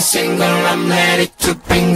single, I'm ready to bring